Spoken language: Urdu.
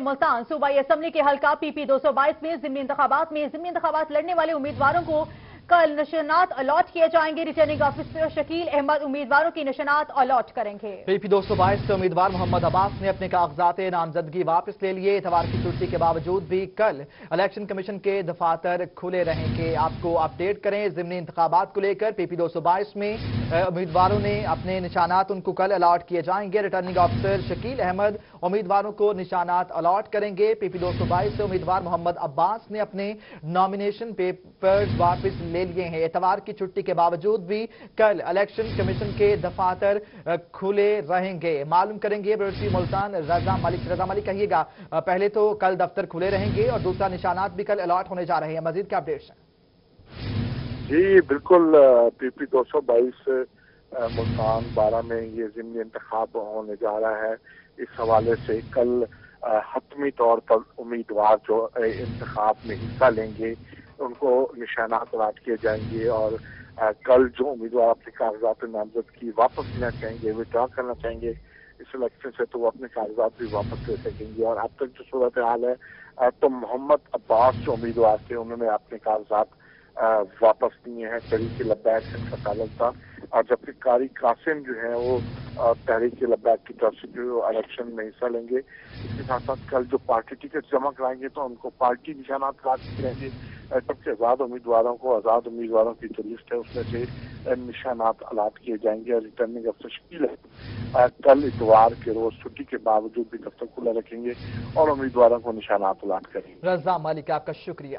ملتان صوبائی اسمبلی کے حلقہ پی پی دو سو بائیس میں ضمنی انتخابات میں ضمنی انتخابات لڑنے والے امیدواروں کو کل نشانات الاٹ کیے جائیں گے۔ ریٹرننگ آفیسر شکیل احمد، امیدواروں کی نشانات الاٹ کریں گے۔ پی پی دو سو بائیس کے امیدوار محمد عباس نے اپنے کاغذات نامزدگی واپس لے لیے۔ اتوار کی چھٹی کے باوجود بھی کل الیکشن کمیشن کے دفاتر کھلے رہیں گے۔ آپ کو اپڈیٹ کریں ضمنی انتخابات کو لے کر۔ پی پی دو سو بائیس میں امیدواروں نے اپنے نشانات ان کو کل الاٹ کیے جائیں گے۔ ریٹرننگ آفیسر شکیل احمد، امیدواروں کو نشانات الاٹ کریں گے۔ پی پی دو سو بائیس سے امیدوار محمد عباس نے اپنے نامینیشن پیپرز واپس لے لیے ہیں۔ اتوار کی چھٹی کے باوجود بھی کل الیکشن کمیشن کے دفاتر کھلے رہیں گے۔ معلوم کریں گے بیروسی ملتان رضا مالک رضا مالک کہیے گا پہلے تو کل دفتر کھلے رہیں گے اور دوسرا نشانات بھی کل الارٹ ہونے جا رہے ہیں۔ مزید کیا اپڈیٹس ہیں؟ جی بالکل پی پی دو سو بائیس ملتان بارہ میں یہ ضمنی انتخاب ہونے جا رہا ہے۔ اس حوالے سے کل حتمی طور پر امیدوار جو انتخاب میں حصہ لیں گے۔ ان کو نشانات رات کیے جائیں گے اور کل جو امیدوار اپنے کاغذات میں نامزد کی واپس لینا چاہیں گے وڈرا کرنا چاہیں گے، اس الیکشن سے تو وہ اپنے کاغذات بھی واپس لے سکیں گے اور اب تک جو صورت حال ہے تو محمد عباس جو امیدوار تھے، انہوں نے اپنے کاغذات واپس لیے ہیں طریقے لبیک کا تعلق تھا۔ اور جبکہ قاری قاسم جو ہیں وہ تحریک لبیک کی طرف سے جو الیکشن میں حصہ لیں گے۔ اس کے ساتھ ساتھ کل جو پارٹی ٹکٹ جمع کرائیں گے تو ان کو پارٹی نشانات کرا دی جائیں گے۔ جبکہ آزاد امیدواروں کو، آزاد امیدواروں کی جو لسٹ ہے، اس میں سے نشانات الاٹ کیے جائیں گے اور ریٹرننگ افسر شکیل ہے۔ کل اتوار کے روز چھٹی کے باوجود بھی دفتر کھلا رکھیں گے اور امیدواروں کو نشانات الاٹ کریں گے۔ رضا مالک، آپ کا شکریہ۔